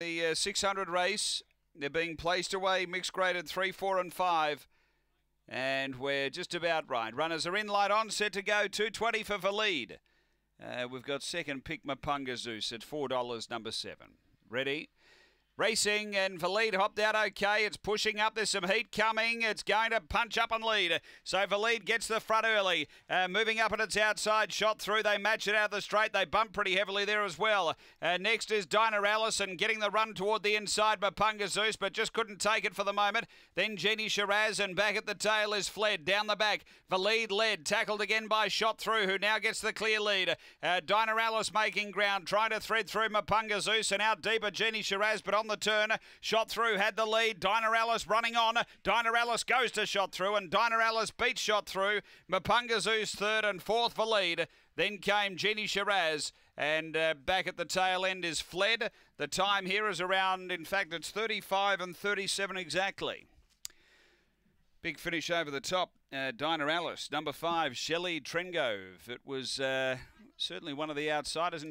The uh, 600 race, they're being placed away, mixed graded 3, 4 and 5. And we're just about right. Runners are in, light on, set to go. 220 for lead. Uh, we've got second pick Mapunga Zeus at $4, number 7. Ready? Racing and Valide hopped out okay. It's pushing up. There's some heat coming. It's going to punch up and lead. So Valide gets the front early. Uh, moving up and its outside. Shot through. They match it out of the straight. They bump pretty heavily there as well. Uh, next is Dinah Allison getting the run toward the inside. Mapunga Zeus, but just couldn't take it for the moment. Then Jenny Shiraz and back at the tail is Fled. Down the back. Valide led. Tackled again by Shot Through, who now gets the clear lead. Uh, Dinah Alice making ground. Trying to thread through Mapunga Zeus and out deeper Jenny Shiraz, but on the turn. Shot through, had the lead. Dinah Alice running on. Dinah Alice goes to shot through, and Dinah Alice beats shot through. Mapunga Zeus third and fourth for lead. Then came Jenny Shiraz, and uh, back at the tail end is Fled. The time here is around, in fact, it's 35 and 37 exactly. Big finish over the top. Uh, Dinah Alice, number five, Shelley Trengove. It was uh, certainly one of the outsiders. In